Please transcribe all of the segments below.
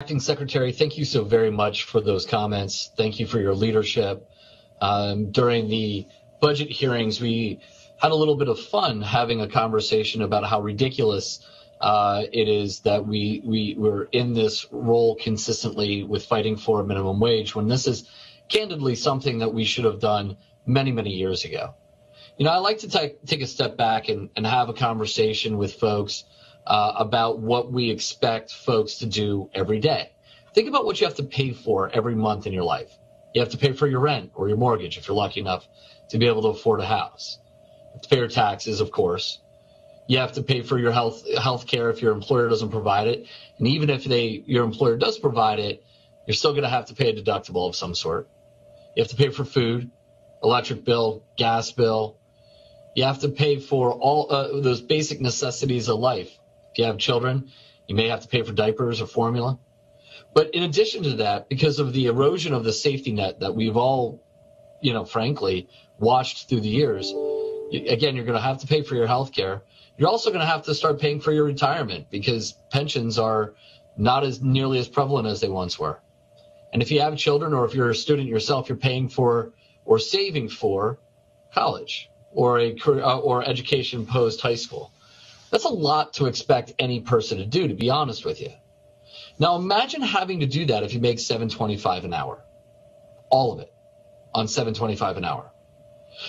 Acting Secretary, thank you so very much for those comments. Thank you for your leadership. Um, during the budget hearings, we had a little bit of fun having a conversation about how ridiculous uh, it is that we we were in this role consistently with fighting for a minimum wage when this is candidly something that we should have done many many years ago. You know, I like to take take a step back and, and have a conversation with folks uh, about what we expect folks to do every day. Think about what you have to pay for every month in your life. You have to pay for your rent or your mortgage if you're lucky enough to be able to afford a house. You have to pay your taxes, of course. You have to pay for your health health care if your employer doesn't provide it. And even if they your employer does provide it, you're still going to have to pay a deductible of some sort. You have to pay for food, electric bill, gas bill. You have to pay for all uh, those basic necessities of life. If you have children, you may have to pay for diapers or formula. But in addition to that, because of the erosion of the safety net that we've all, you know, frankly, watched through the years, again, you're going to have to pay for your health care. You're also going to have to start paying for your retirement because pensions are not as nearly as prevalent as they once were. And if you have children or if you're a student yourself, you're paying for or saving for college or a or education post high school. That's a lot to expect any person to do, to be honest with you. Now imagine having to do that if you make 725 an hour. All of it on 725 an hour.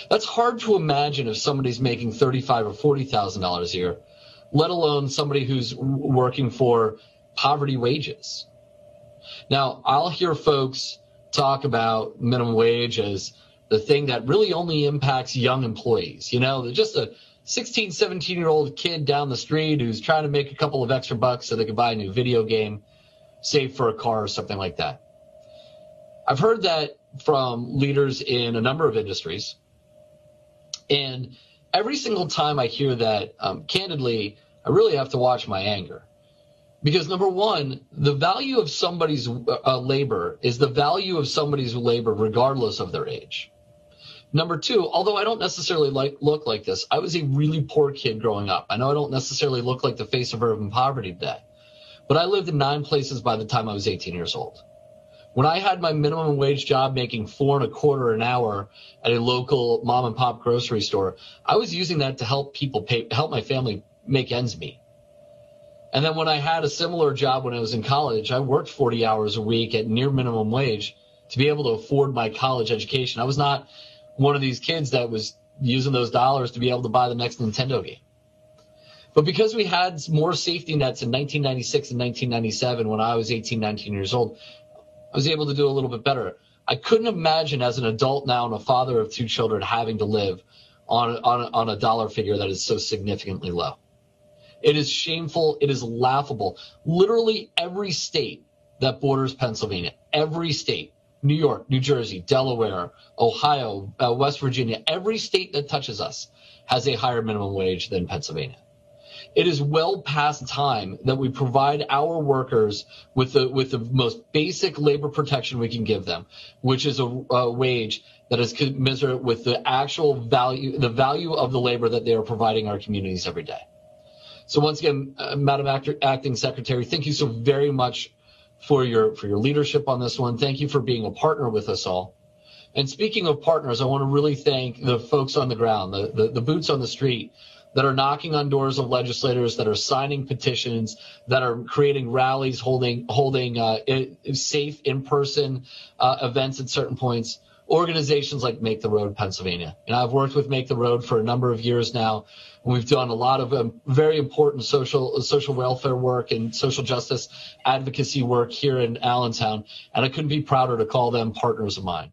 That's hard to imagine if somebody's making 35 or 40,000 dollars a year, let alone somebody who's working for poverty wages. Now, I'll hear folks talk about minimum wage as the thing that really only impacts young employees. You know, just a 16, 17 year old kid down the street who's trying to make a couple of extra bucks so they can buy a new video game, save for a car or something like that. I've heard that from leaders in a number of industries. And every single time I hear that, um, candidly, I really have to watch my anger. Because number one, the value of somebody's uh, labor is the value of somebody's labor regardless of their age. Number two, although I don't necessarily like look like this, I was a really poor kid growing up. I know I don't necessarily look like the face of urban poverty today, but I lived in nine places by the time I was 18 years old. When I had my minimum wage job making four and a quarter an hour at a local mom and pop grocery store, I was using that to help people pay, help my family make ends meet. And then when I had a similar job when I was in college, I worked 40 hours a week at near minimum wage to be able to afford my college education. I was not one of these kids that was using those dollars to be able to buy the next Nintendo game. But because we had more safety nets in 1996 and 1997 when I was 18, 19 years old, I was able to do a little bit better. I couldn't imagine as an adult now and a father of two children having to live on, on, on a dollar figure that is so significantly low. It is shameful. It is laughable. Literally every state that borders Pennsylvania, every state, New York, New Jersey, Delaware, Ohio, uh, West Virginia, every state that touches us has a higher minimum wage than Pennsylvania. It is well past time that we provide our workers with the with the most basic labor protection we can give them, which is a, a wage that is commensurate with the actual value, the value of the labor that they are providing our communities every day. So once again, uh, Madam Acting Secretary, thank you so very much for your for your leadership on this one. Thank you for being a partner with us all. And speaking of partners, I want to really thank the folks on the ground, the, the, the boots on the street that are knocking on doors of legislators, that are signing petitions, that are creating rallies, holding holding uh, safe in-person uh, events at certain points organizations like Make the Road Pennsylvania. And I've worked with Make the Road for a number of years now. And we've done a lot of um, very important social social welfare work and social justice advocacy work here in Allentown. And I couldn't be prouder to call them partners of mine.